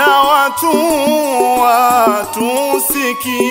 na watu watusikie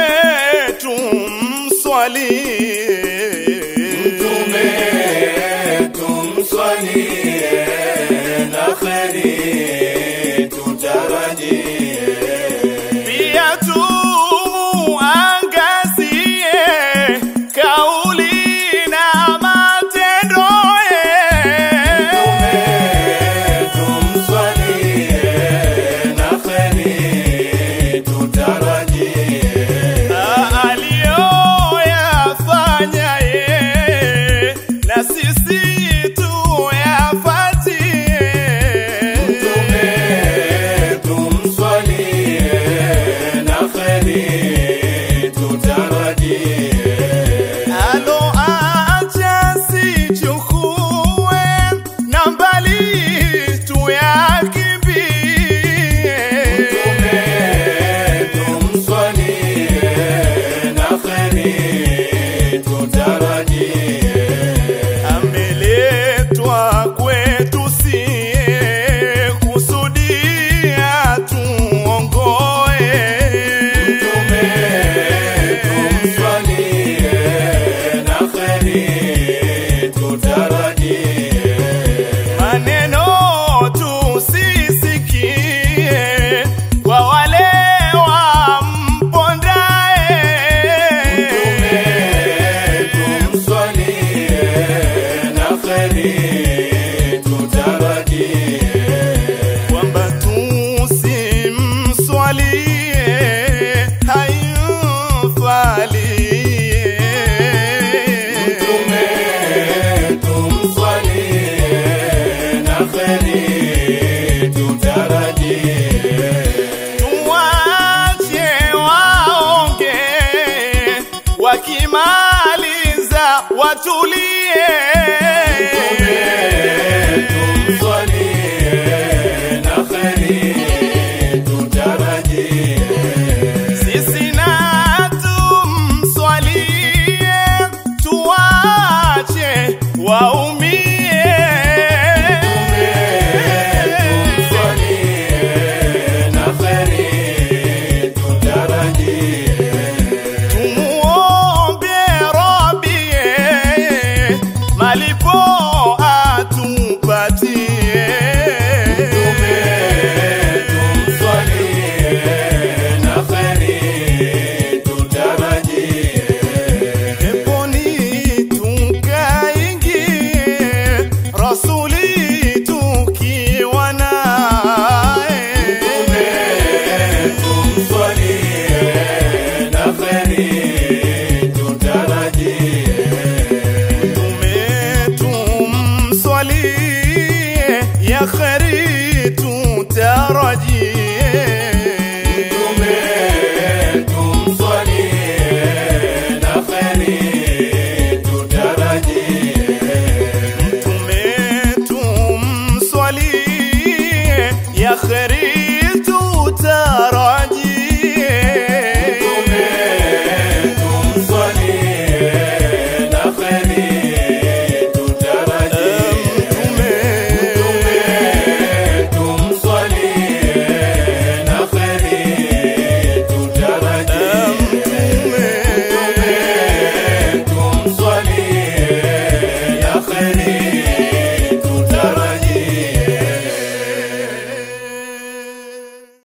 Yeah.